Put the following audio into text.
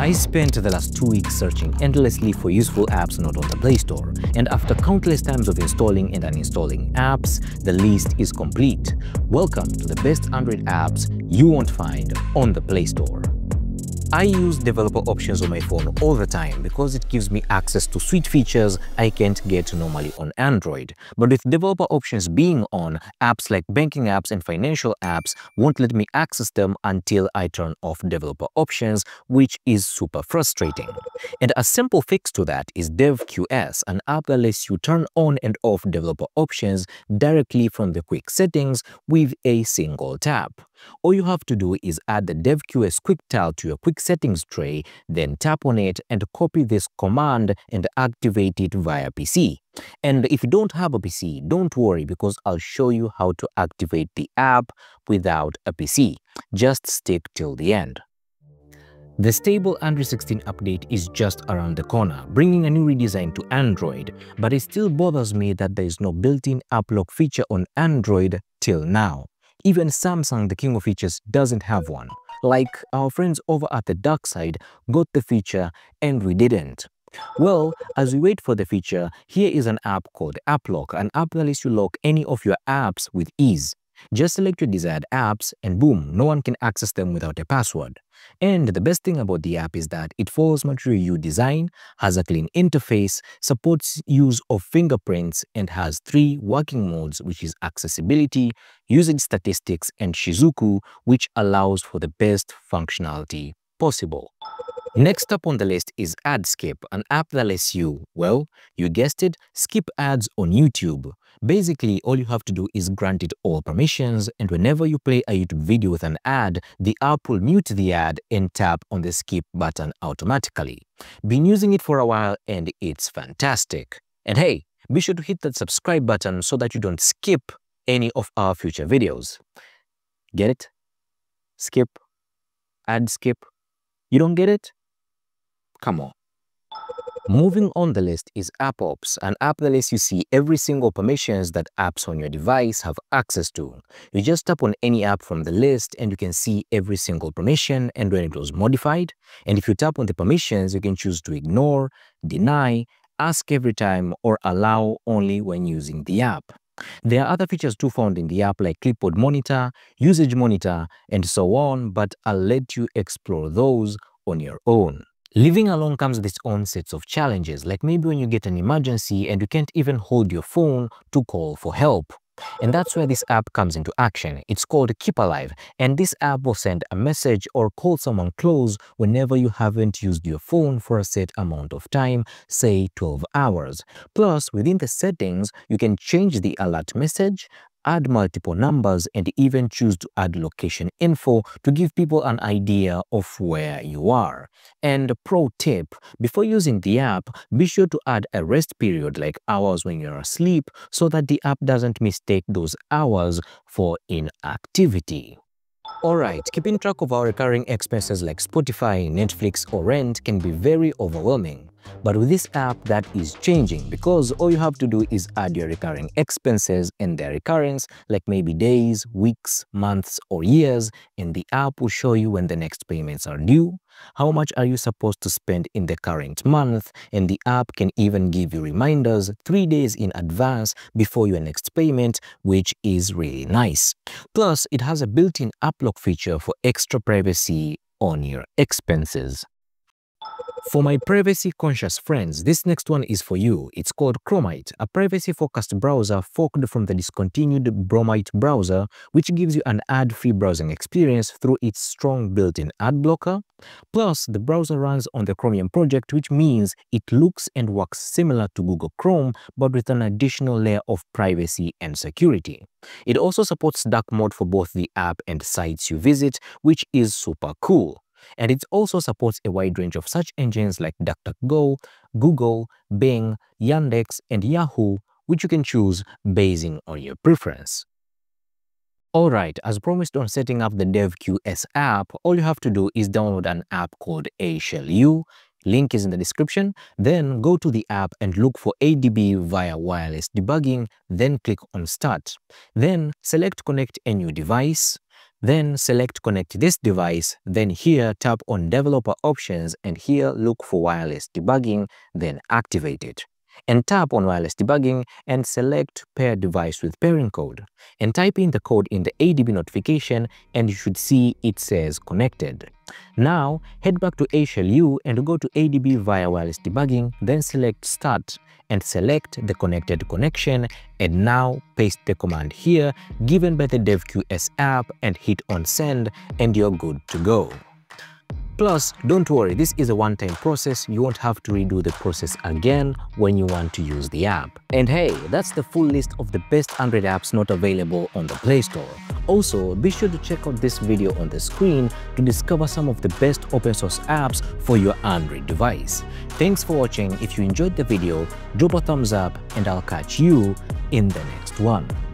I spent the last two weeks searching endlessly for useful apps not on the Play Store, and after countless times of installing and uninstalling apps, the list is complete. Welcome to the best Android apps you won't find on the Play Store. I use developer options on my phone all the time because it gives me access to sweet features I can't get normally on Android. But with developer options being on, apps like banking apps and financial apps won't let me access them until I turn off developer options, which is super frustrating. And a simple fix to that is DevQS, an app that lets you turn on and off developer options directly from the quick settings with a single tap. All you have to do is add the DevQS quick tile to your quick settings tray, then tap on it and copy this command and activate it via PC. And if you don't have a PC, don't worry because I'll show you how to activate the app without a PC. Just stick till the end. The stable Android 16 update is just around the corner, bringing a new redesign to Android, but it still bothers me that there is no built-in app lock feature on Android till now. Even Samsung, the king of features, doesn't have one. Like our friends over at the dark side got the feature and we didn't. Well, as we wait for the feature, here is an app called AppLock, an app that lets you lock any of your apps with ease. Just select your desired apps and boom, no one can access them without a password. And the best thing about the app is that it follows Material You design, has a clean interface, supports use of fingerprints, and has three working modes which is accessibility, usage statistics, and Shizuku which allows for the best functionality possible. Next up on the list is AdSkip, an app that lets you, well, you guessed it, skip ads on YouTube. Basically, all you have to do is grant it all permissions and whenever you play a YouTube video with an ad, the app will mute the ad and tap on the skip button automatically. Been using it for a while and it's fantastic. And hey, be sure to hit that subscribe button so that you don't skip any of our future videos. Get it? Skip? Ad skip? You don't get it? Come on. Moving on the list is AppOps, an app that lets you see every single permissions that apps on your device have access to. You just tap on any app from the list and you can see every single permission and when it was modified. And if you tap on the permissions, you can choose to ignore, deny, ask every time, or allow only when using the app. There are other features too found in the app like clipboard monitor, usage monitor, and so on, but I'll let you explore those on your own. Living alone comes with its own sets of challenges, like maybe when you get an emergency and you can't even hold your phone to call for help. And that's where this app comes into action. It's called Keep Alive, and this app will send a message or call someone close whenever you haven't used your phone for a set amount of time, say 12 hours. Plus, within the settings, you can change the alert message, add multiple numbers, and even choose to add location info to give people an idea of where you are. And pro tip, before using the app, be sure to add a rest period like hours when you're asleep so that the app doesn't mistake those hours for inactivity. Alright, keeping track of our recurring expenses like Spotify, Netflix or rent can be very overwhelming. But with this app, that is changing because all you have to do is add your recurring expenses and their recurrence, like maybe days, weeks, months, or years, and the app will show you when the next payments are due, how much are you supposed to spend in the current month, and the app can even give you reminders three days in advance before your next payment, which is really nice. Plus, it has a built-in app lock feature for extra privacy on your expenses. For my privacy-conscious friends, this next one is for you. It's called Chromite, a privacy-focused browser forked from the discontinued Bromite browser, which gives you an ad-free browsing experience through its strong built-in ad blocker. Plus, the browser runs on the Chromium project, which means it looks and works similar to Google Chrome, but with an additional layer of privacy and security. It also supports dark mode for both the app and sites you visit, which is super cool and it also supports a wide range of search engines like DuckDuckGo, Google, Bing, Yandex, and Yahoo, which you can choose basing on your preference. Alright, as promised on setting up the DevQS app, all you have to do is download an app called AShellU, link is in the description, then go to the app and look for ADB via wireless debugging, then click on start. Then select connect a new device, Then select connect this device, then here tap on developer options and here look for wireless debugging, then activate it and tap on wireless debugging and select pair device with pairing code and type in the code in the ADB notification and you should see it says connected. Now head back to AShellU and go to ADB via wireless debugging then select start and select the connected connection and now paste the command here given by the DevQS app and hit on send and you're good to go. Plus, don't worry, this is a one-time process. You won't have to redo the process again when you want to use the app. And hey, that's the full list of the best Android apps not available on the Play Store. Also, be sure to check out this video on the screen to discover some of the best open source apps for your Android device. Thanks for watching. If you enjoyed the video, drop a thumbs up and I'll catch you in the next one.